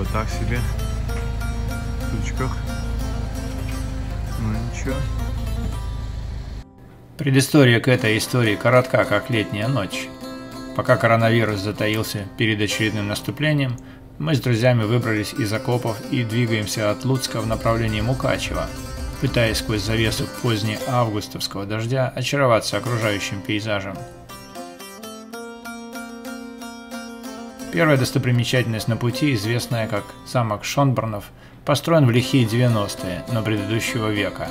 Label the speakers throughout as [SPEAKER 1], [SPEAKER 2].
[SPEAKER 1] Вот так себе. В тучках. Ну ничего.
[SPEAKER 2] Предыстория к этой истории коротка, как летняя ночь. Пока коронавирус затаился перед очередным наступлением, мы с друзьями выбрались из окопов и двигаемся от Луцка в направлении Мукачева, пытаясь сквозь завесу позднеавгустовского дождя очароваться окружающим пейзажем. Первая достопримечательность на пути, известная как замок Шонборнов, построен в лихие 90-е, но предыдущего века.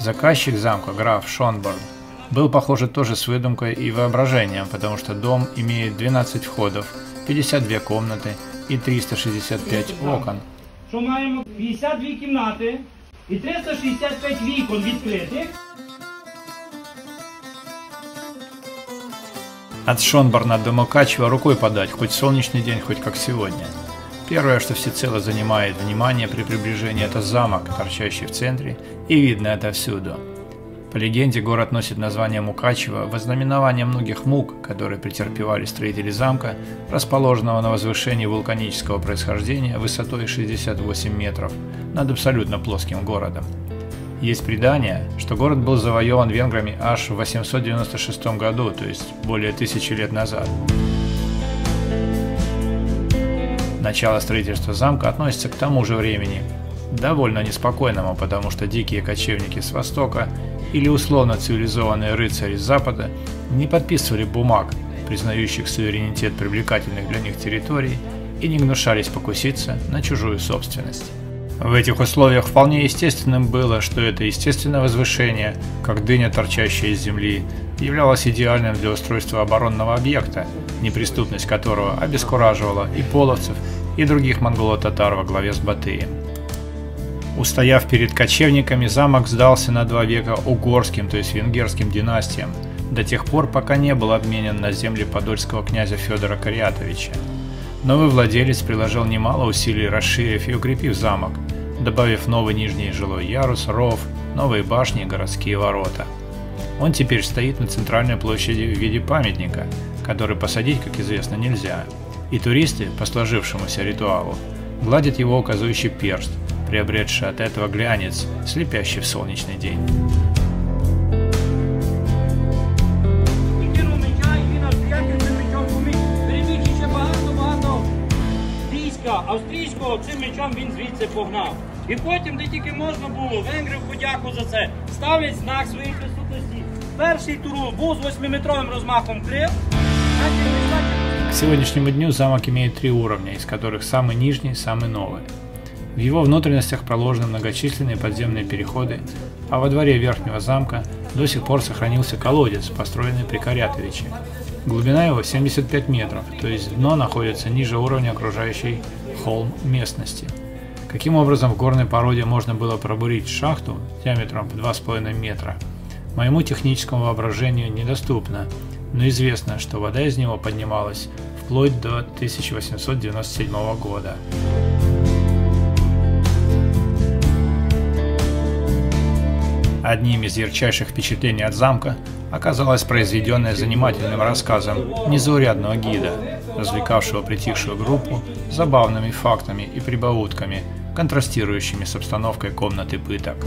[SPEAKER 2] Заказчик замка, граф Шонборн, был, похоже, тоже с выдумкой и воображением, потому что дом имеет 12 входов, 52 комнаты и 365 окон.
[SPEAKER 3] Що маємо 52 кімнати і 365 вікон відкритих.
[SPEAKER 2] От Шонборна до Мукачева рукой подать, хоть солнечный день, хоть как сегодня. Первое, что всецело занимает внимание при приближении, это замок, торчащий в центре и видно отовсюду. По легенде, город носит название Мукачева в ознаменование многих мук, которые претерпевали строители замка, расположенного на возвышении вулканического происхождения высотой 68 метров над абсолютно плоским городом. Есть предание, что город был завоеван венграми аж в 896 году, то есть более тысячи лет назад. Начало строительства замка относится к тому же времени, довольно неспокойному, потому что дикие кочевники с востока или условно цивилизованные рыцари с запада не подписывали бумаг, признающих суверенитет привлекательных для них территорий, и не гнушались покуситься на чужую собственность. В этих условиях вполне естественным было, что это естественное возвышение, как дыня, торчащая из земли, являлось идеальным для устройства оборонного объекта, неприступность которого обескураживала и половцев, и других монголо-татар во главе с Батыем. Устояв перед кочевниками, замок сдался на два века угорским, то есть венгерским династиям, до тех пор, пока не был обменен на земли подольского князя Федора Кариатовича. Новый владелец приложил немало усилий, расширив и укрепив замок, добавив новый нижний жилой ярус, ров, новые башни и городские ворота. Он теперь стоит на центральной площади в виде памятника, который посадить, как известно, нельзя. И туристы, по сложившемуся ритуалу, гладят его указывающий перст, приобретший от этого глянец, слепящий в солнечный день.
[SPEAKER 3] Тільки меча і він австріяки цим мечом поміг. Переміг ще багато-багато війська австрійського цим мечом він звідси погнав. І потім, де тільки можна було, венгри в подяку за це ставлять знак своєї присутності. Перший турул був з 8-метровим розмахом крил. значить, прийшла
[SPEAKER 2] К сегодняшнему дню замок имеет три уровня, из которых самый нижний – самый новый. В его внутренностях проложены многочисленные подземные переходы, а во дворе верхнего замка до сих пор сохранился колодец, построенный при Корятовиче. Глубина его 75 метров, то есть дно находится ниже уровня окружающей холм местности. Каким образом в горной породе можно было пробурить шахту диаметром в 2,5 метра, моему техническому воображению недоступно, но известно, что вода из него поднималась вплоть до 1897 года. Одним из ярчайших впечатлений от замка оказалось произведенное занимательным рассказом незаурядного гида, развлекавшего притихшую группу забавными фактами и прибаутками, контрастирующими с обстановкой комнаты пыток.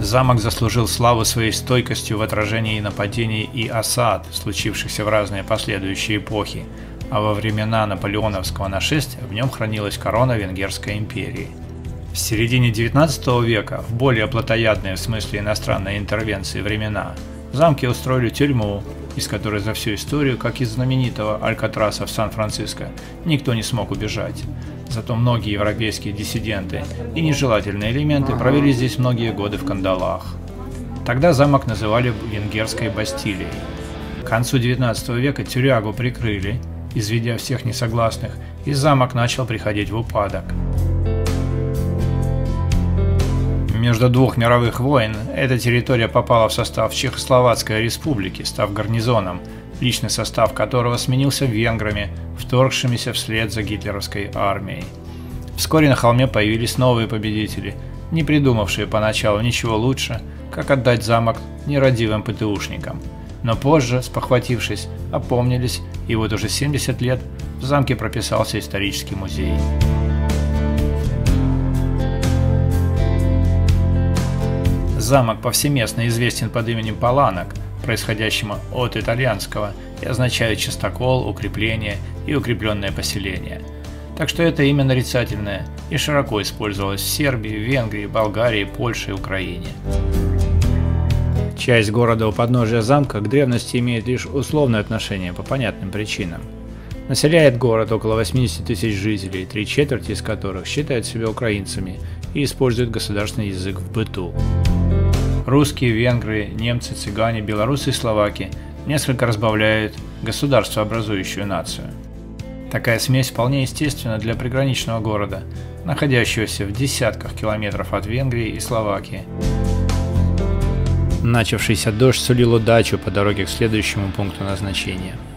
[SPEAKER 2] Замок заслужил славу своей стойкостью в отражении нападений и осад, случившихся в разные последующие эпохи, а во времена наполеоновского нашествия в нем хранилась корона Венгерской империи. В середине 19 века, в более плотоядные в смысле иностранной интервенции времена, в замке устроили тюрьму, из которой за всю историю, как из знаменитого Алькатраса в Сан-Франциско, никто не смог убежать. Зато многие европейские диссиденты и нежелательные элементы провели здесь многие годы в кандалах. Тогда замок называли Венгерской Бастилией. К концу 19 века тюрягу прикрыли, изведя всех несогласных, и замок начал приходить в упадок. Между двух мировых войн эта территория попала в состав Чехословацкой республики, став гарнизоном, личный состав которого сменился венграми, вторгшимися вслед за гитлеровской армией. Вскоре на холме появились новые победители, не придумавшие поначалу ничего лучше, как отдать замок нерадивым ПТУшникам. Но позже, спохватившись, опомнились, и вот уже 70 лет в замке прописался исторический музей. Замок повсеместно известен под именем Паланок, происходящему от итальянского, и означает частокол, укрепление и укрепленное поселение. Так что это имя нарицательное и широко использовалось в Сербии, Венгрии, Болгарии, Польше и Украине. Часть города у подножия замка к древности имеет лишь условное отношение по понятным причинам. Населяет город около 80 тысяч жителей, три четверти из которых считают себя украинцами и используют государственный язык в быту. Русские, венгры, немцы, цыгане, белорусы и словаки несколько разбавляют государствообразующую нацию. Такая смесь вполне естественна для приграничного города, находящегося в десятках километров от Венгрии и Словакии. Начавшийся дождь сулил удачу по дороге к следующему пункту назначения –